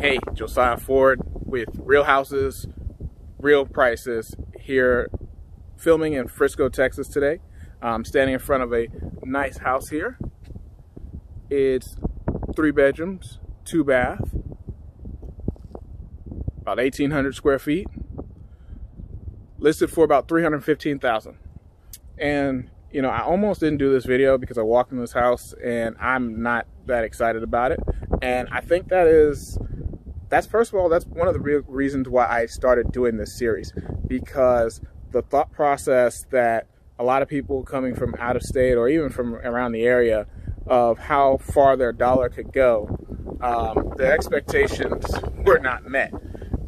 Hey, Josiah Ford with Real Houses, Real Prices here filming in Frisco, Texas today. I'm standing in front of a nice house here. It's three bedrooms, two bath, about 1,800 square feet, listed for about 315,000. And you know, I almost didn't do this video because I walked in this house and I'm not that excited about it. And I think that is, that's first of all, that's one of the real reasons why I started doing this series because the thought process that a lot of people coming from out of state or even from around the area of how far their dollar could go, um, the expectations were not met.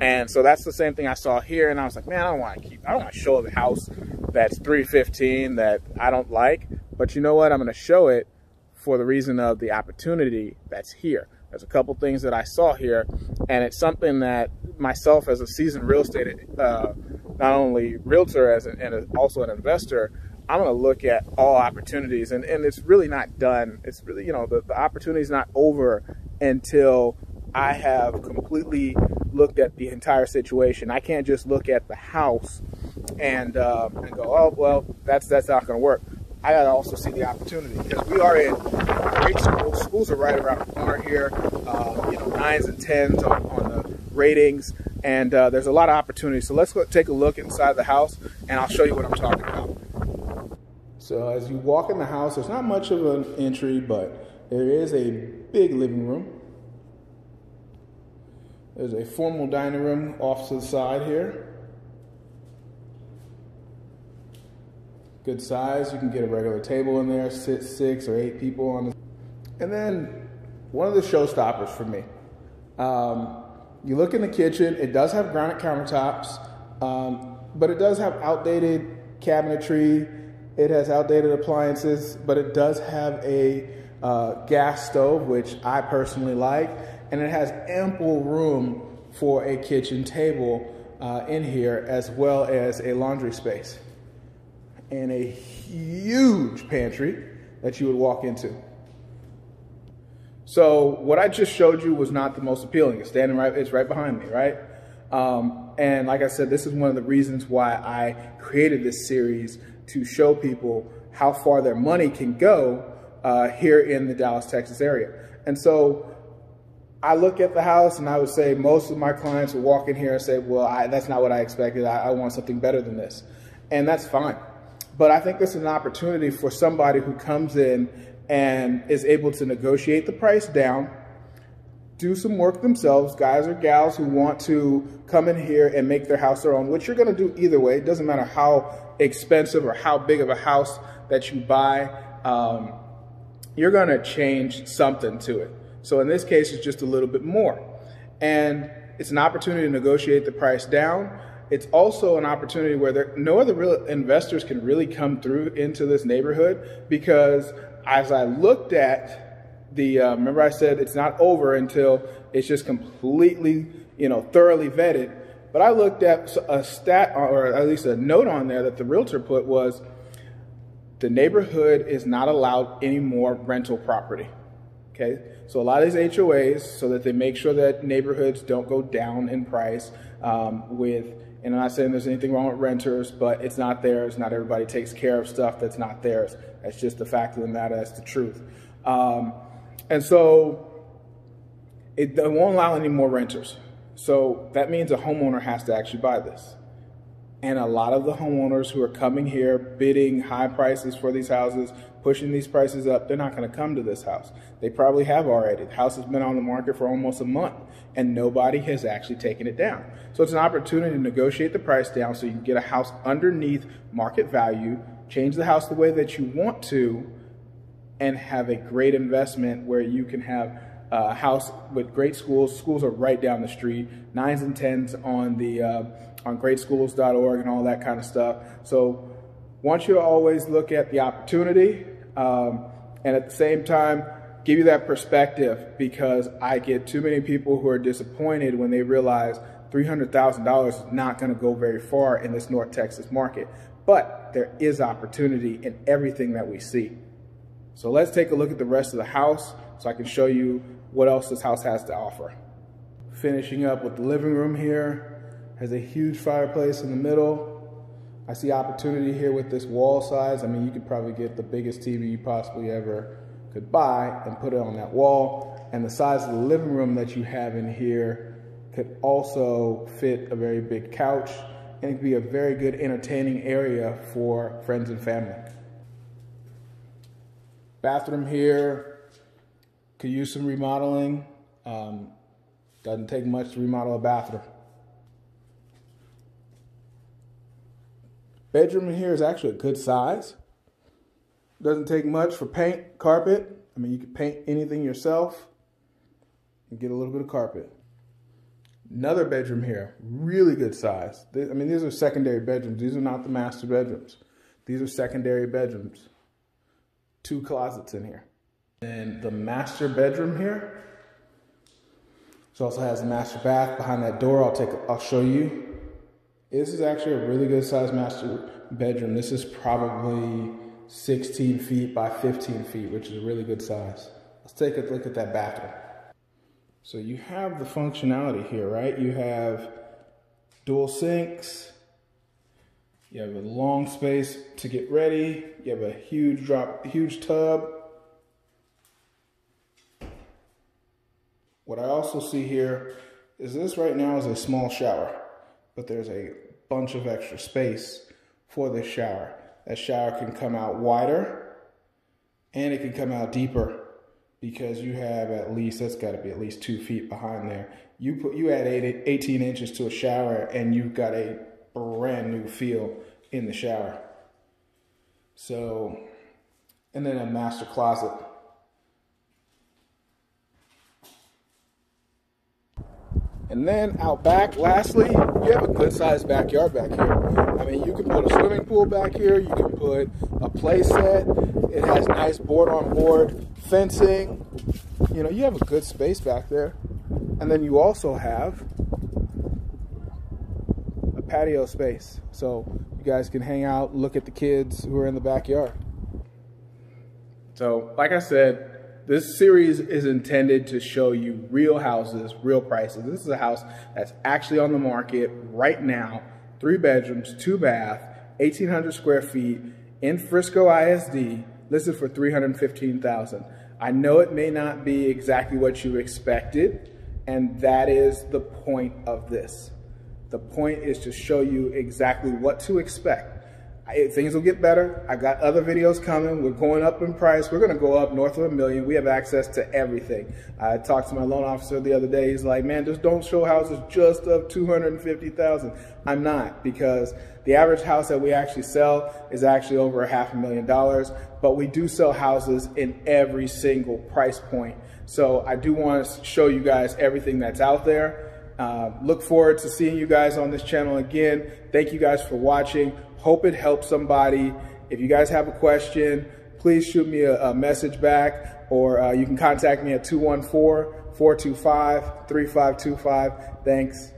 And so that's the same thing I saw here. And I was like, man, I don't want to keep, I don't want to show the house that's 315 that I don't like. But you know what? I'm going to show it for the reason of the opportunity that's here. There's a couple things that I saw here, and it's something that myself as a seasoned real estate, uh, not only realtor as an, and also an investor, I'm going to look at all opportunities, and, and it's really not done. It's really, you know, the, the opportunity is not over until I have completely looked at the entire situation. I can't just look at the house and uh, and go, oh well, that's that's not going to work. I got to also see the opportunity because we are in great schools. Schools are right around the corner here. Uh, you know, nines and tens on, on the ratings, and uh, there's a lot of opportunity. So let's go take a look inside the house, and I'll show you what I'm talking about. So as you walk in the house, there's not much of an entry, but there is a big living room. There's a formal dining room off to the side here. Good size. You can get a regular table in there, sit six or eight people on the. And then one of the showstoppers for me. Um, you look in the kitchen. It does have granite countertops, um, but it does have outdated cabinetry. It has outdated appliances, but it does have a uh, gas stove, which I personally like and it has ample room for a kitchen table uh, in here as well as a laundry space and a huge pantry that you would walk into. So what I just showed you was not the most appealing. It's standing right, it's right behind me, right? Um, and like I said, this is one of the reasons why I created this series to show people how far their money can go uh, here in the Dallas, Texas area. And so I look at the house and I would say most of my clients will walk in here and say, well, I, that's not what I expected. I, I want something better than this. And that's fine. But I think this is an opportunity for somebody who comes in and is able to negotiate the price down, do some work themselves, guys or gals who want to come in here and make their house their own, which you're going to do either way. It doesn't matter how expensive or how big of a house that you buy. Um, you're going to change something to it. So in this case, it's just a little bit more. And it's an opportunity to negotiate the price down. It's also an opportunity where there, no other real investors can really come through into this neighborhood because as I looked at the, uh, remember I said it's not over until it's just completely, you know, thoroughly vetted. But I looked at a stat or at least a note on there that the realtor put was the neighborhood is not allowed any more rental property. Okay, so a lot of these HOAs, so that they make sure that neighborhoods don't go down in price um, with, and I'm not saying there's anything wrong with renters, but it's not theirs. Not everybody takes care of stuff that's not theirs. That's just the fact of the matter. That's the truth. Um, and so it, it won't allow any more renters. So that means a homeowner has to actually buy this. And a lot of the homeowners who are coming here bidding high prices for these houses, pushing these prices up, they're not going to come to this house. They probably have already. The house has been on the market for almost a month and nobody has actually taken it down. So it's an opportunity to negotiate the price down so you can get a house underneath market value, change the house the way that you want to, and have a great investment where you can have a house with great schools. Schools are right down the street, nines and tens on the uh, on greatschools.org and all that kind of stuff. So want you to always look at the opportunity um, and at the same time, give you that perspective because I get too many people who are disappointed when they realize $300,000 is not going to go very far in this North Texas market. But there is opportunity in everything that we see. So let's take a look at the rest of the house so I can show you what else this house has to offer. Finishing up with the living room here. Has a huge fireplace in the middle. I see opportunity here with this wall size. I mean, you could probably get the biggest TV you possibly ever could buy and put it on that wall. And the size of the living room that you have in here could also fit a very big couch and it could be a very good entertaining area for friends and family. Bathroom here, could use some remodeling. Um, doesn't take much to remodel a bathroom. Bedroom in here is actually a good size. Doesn't take much for paint, carpet. I mean, you can paint anything yourself and get a little bit of carpet. Another bedroom here, really good size. I mean, these are secondary bedrooms. These are not the master bedrooms. These are secondary bedrooms. Two closets in here. And the master bedroom here. This also has a master bath behind that door. I'll take, I'll show you. This is actually a really good sized master bedroom. This is probably 16 feet by 15 feet, which is a really good size. Let's take a look at that bathroom. So you have the functionality here, right? You have dual sinks. You have a long space to get ready. You have a huge drop, huge tub. What I also see here is this right now is a small shower but there's a bunch of extra space for this shower. That shower can come out wider and it can come out deeper because you have at least, that's got to be at least two feet behind there. You put you add 18 inches to a shower and you've got a brand new feel in the shower. So, and then a master closet. And then out back, lastly, you have a good sized backyard back here. I mean, you can put a swimming pool back here, you can put a play set. It has nice board on board fencing. You know, you have a good space back there. And then you also have a patio space. So you guys can hang out, look at the kids who are in the backyard. So, like I said, this series is intended to show you real houses, real prices. This is a house that's actually on the market right now. Three bedrooms, two bath, 1,800 square feet in Frisco ISD, listed for 315000 I know it may not be exactly what you expected, and that is the point of this. The point is to show you exactly what to expect things will get better. I got other videos coming. We're going up in price. We're going to go up north of a million. We have access to everything. I talked to my loan officer the other day. He's like, man, just don't show houses just of 250,000. I'm not because the average house that we actually sell is actually over a half a million dollars, but we do sell houses in every single price point. So I do want to show you guys everything that's out there. Uh, look forward to seeing you guys on this channel again. Thank you guys for watching. Hope it helps somebody. If you guys have a question, please shoot me a, a message back or uh, you can contact me at 214 425 3525. Thanks.